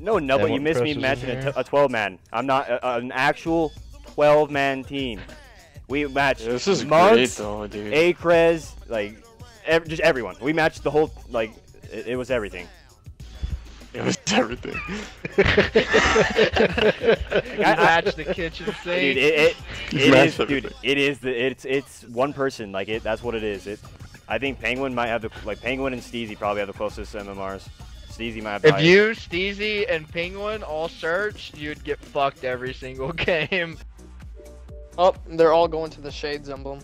No, no, but you missed me presses in matching a, here. t- a 12 man. I'm not a, an actual 12 man team. We matched This is great Monks, though, dude. Acrez, like ev- just everyone. We matched the whole like it, it was everything. It was everything. I- I- Match the kitchen Dude, sink. it, it, it matched is, dude. It is the it's it's one person. Like it. That's what it is. It. I think Penguin might have the like Penguin and Steezy probably have the closest MMRs. Steezy might have. the If you, Steezy, and Penguin all searched, you'd get fucked every single game. Oh, they're all going to the Shades emblem.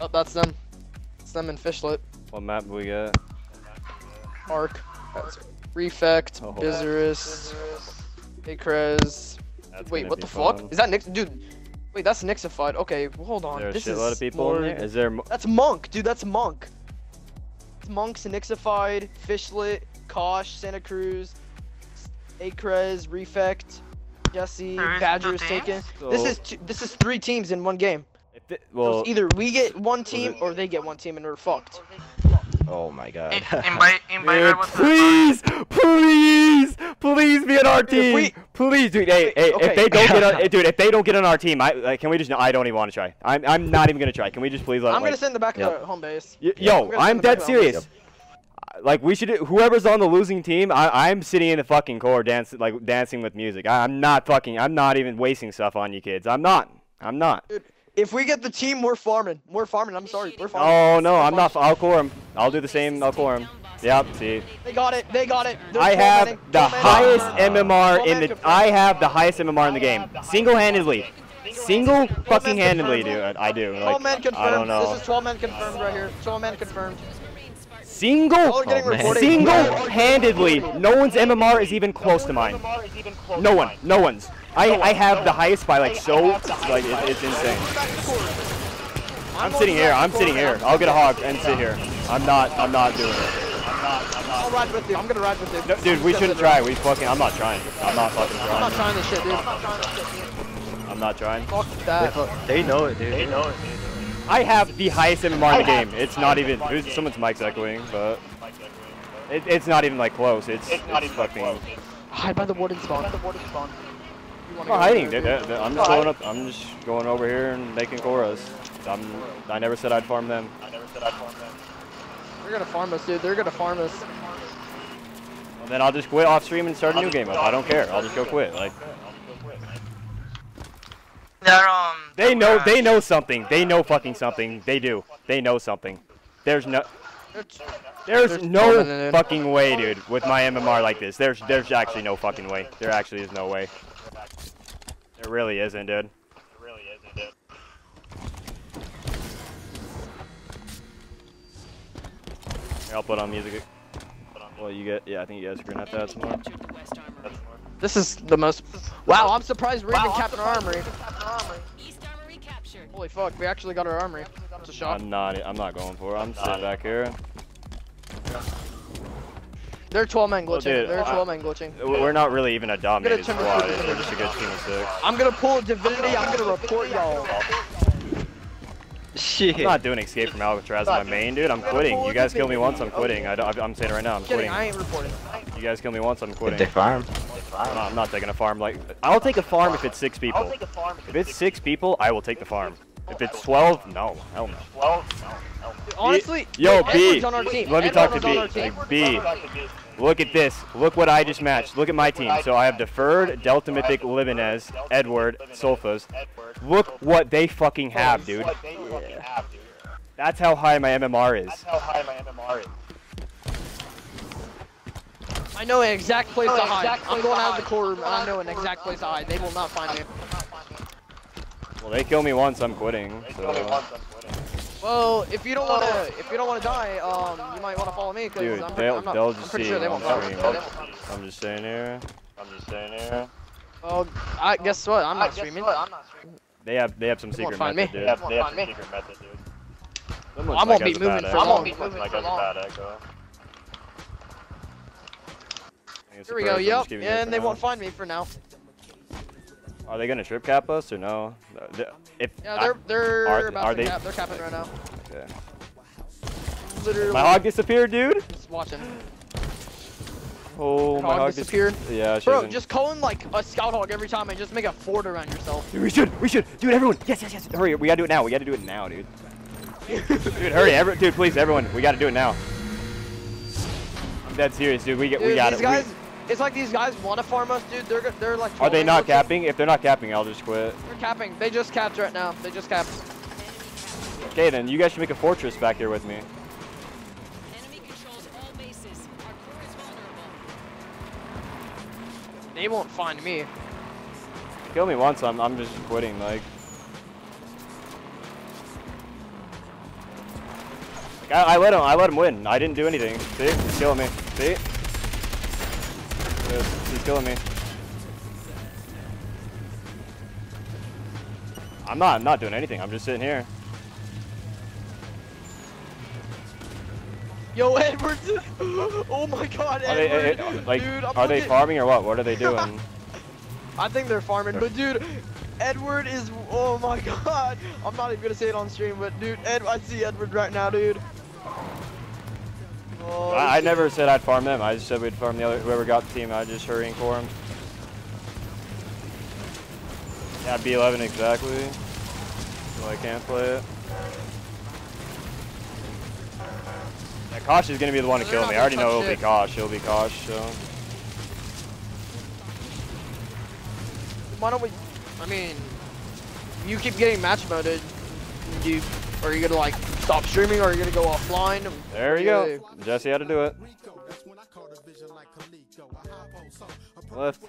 Oh, that's them. It's them in Fishlet. What map do we got? Arc. That's Refect, Oh. Bizarus, Acrez. That's Wait, what be the fuck? Is that Nix? Dude, wait, that's Nixified. Okay, hold on. There are a this shitload is of people more... in there. Is there? mo- That's Monk, dude. That's Monk. It's Monk's Nixified, Fishlet, Kosh, Santa Cruz, Acrez, Refect, Jesse, There is Badger is taken. teams? This is two, this is three teams in one game. If it- well, it's either we get one team it- or they get one team and we're fucked. Oh my god. In- invite, invite dude, her with the please, please, please be on our Dude, if we- Please, dude. Hey, hey, okay. if they don't get on, dude, if they don't get on our team, I like, can we just? No, I don't even want to try. I'm, I'm not even gonna try. Can we just please let? I'm like, gonna send the back Yep. of the home base. Y- I'm Yo, gonna I'm send the dead of the serious. Like we should, whoever's on the losing team, I, I'm sitting in the fucking core dancing, like dancing with music. I, I'm not fucking, I'm not even wasting stuff on you kids. I'm not. I'm not. Dude, If we get the team, we're farming. We're farming. I'm sorry. We're farming. Oh no, We're I'm not. I'll core him. I'll do the same. I'll core him. Yep. See, They got it. They got it. They're I have manning- the highest. MMR 12 in the. I have the highest MMR in the game, single-handedly. Single fucking handedly, dude. confirmed. I I do. 12 men confirmed. I don't know. This is 12 men confirmed right here. 12 men confirmed. Single, Y'all are getting Oh, man. reported. single-handedly, no one's MMR is even close to mine. No one, no one's. I, I have the highest by like so, like it, it's insane. I'm sitting here. I'm sitting here. I'll get a hog and sit here. I'm not. I'm not doing it. I'll ride with you. I'm gonna ride with you. No, dude, we shouldn't try. We fucking. I'm not trying. I'm not fucking trying. I'm not trying. trying this shit, dude. I'm not trying. Fuck that. they know it, dude. They know it. dude. I have the highest MMR in the game. It's not even. Who's, someone's mic's echoing, but it, it's not even like close. It's, it's fucking. Hide by the warden spawn. The warden spawn. I'm not hiding. there, dude. dude? They're- they're- I'm just going up. I'm just going over here and making Koras. I'm. I never said I'd farm them. They're gonna farm us, dude. They're gonna farm us. And then I'll just quit off stream and start a new game up. I don't care. I'll just go quit. Like They're um. they know. They know something. They know fucking something. They do. They know something. There's no. There's There's no torment in it. fucking way, dude, with my MMR like this. There's there's actually no fucking way. There actually is no way. There really isn't, dude. I'll put on music. Well, you get, yeah, I think you guys are gonna have to add some more. This is the most. Wow, I'm surprised we're even capping our armory. East Armory captured. Holy fuck, we actually got our armory. That's a shot. I'm not, I'm not going for it. I'm sitting back here. They're 12 men Well, glitching. dude, They're I- 12 men glitching. We're not really even a dominated squad. We're just a good team of six. I'm gonna pull divinity. I'm gonna report y'all. Shit. I'm not doing escape from Alcatraz in my main, dude. I'm quitting. You guys kill me once, I'm quitting. I I'm saying it right now. I'm quitting. I ain't reporting. You guys kill me once, I'm If quitting. they farm. I'm not, I'm not taking a farm like. I'll take a farm if it's six people. If it's six people, I will take the farm. If it's 12, no. Hell no. Honestly, Yo, wait, B. Edward's on our team. Let me talk to Edward's on our B. Like, B. Look at this. Look what I just matched. Look at my team. So I have Deferred, Delta Mythic, Libanez, Edward, Sulfas. Look what they fucking have, dude. That's how high my MMR is. I know an exact place to hide. I'm going out of the core room and I know an exact place to hide. They will not find me. Well, they kill me once, I'm quitting. So. Well, if you don't wanna, if you don't wanna die, um, you might wanna follow me because Dude, I'm, they'll, I'm, not, they'll I'm just pretty see sure they won't stream. follow me. I'm just staying here. I'm just staying here. Well, I guess what? I'm not streaming. They have they have some won't secret find method, me. dude. They have- they have some secret method, dude. I won't be moving for long. Here we go. Yep. And they won't find me for now. Are they gonna trip cap us or no? If Yeah, they're they're Are- about are to they- cap. They're capping right now. Okay. literally My hog disappeared, dude. just watching. Oh, my Hog hog disappeared? Dis yeah, she Bro, just call him like a scout hog every time and just make a fort around yourself. Dude, we should, we should, dude. Everyone, yes, yes, yes. Hurry, we gotta do it now. We gotta do it now, dude. dude, hurry, every, dude, please, everyone, we gotta do it now. I'm dead serious, dude. We get, Dude, we got these it. We- guys, it's like these guys want to farm us, dude. They're they're like. are they not us. capping? If they're not capping, I'll just quit. They're capping. They just capped right now. They just capped. Okay, then you guys should make a fortress back here with me. Enemy controls all bases. Our core is vulnerable. They won't find me. Kill me once, I'm, I'm just quitting. Like, Like, I, I let him, I let him win. I didn't do anything. See, he's killing me. See, Yes, he's killing me. I'm not, I'm not doing anything. I'm just sitting here. Yo, Edwards! oh my God, Are they, Edward! eh, like, dude, are they farming or what? What are they doing? I think they're farming, but dude, Edward is. Oh my God! I'm not even gonna say it on stream, but dude, Ed, I see Edward right now, dude. Oh, I, I never said I'd farm them. I just said we'd farm the other whoever got the team. I just hurrying for him. Yeah, B11 exactly. So I can't play it. Yeah, Kosh is gonna be the one to kill me. I already know it'll be. Kosh. It'll be Kosh. So Why don't we? I mean, you keep getting match moded. Do you, are you gonna like stop streaming, or are you gonna go offline? there you Yeah. go. Jesse had to do it. Left.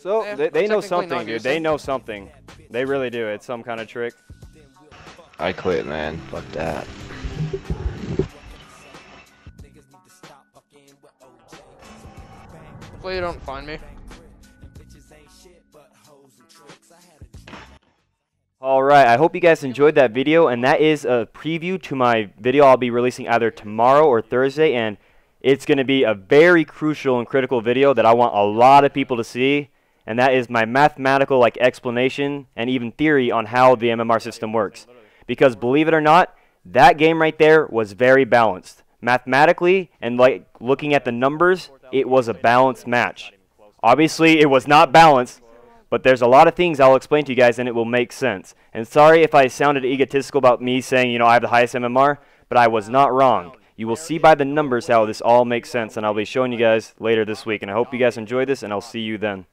So Yeah, they, they know something, not dude. They know something. They really do. It's some kind of trick. I quit, man. Fuck that. Hopefully you don't find me. All right, I hope you guys enjoyed that video, and that is a preview to my video I'll be releasing either tomorrow or Thursday, and it's going to be a very crucial and critical video that I want a lot of people to see, and that is my mathematical like explanation and even theory on how the MMR system works. Because believe it or not, that game right there was very balanced. Mathematically and like looking at the numbers, it was a balanced match. Obviously, it was not balanced, but there's a lot of things I'll explain to you guys and it will make sense. And sorry if I sounded egotistical about me saying, you know, I have the highest MMR, but I was not wrong. You will see by the numbers how this all makes sense, and I'll be showing you guys later this week. And I hope you guys enjoyed this, and I'll see you then.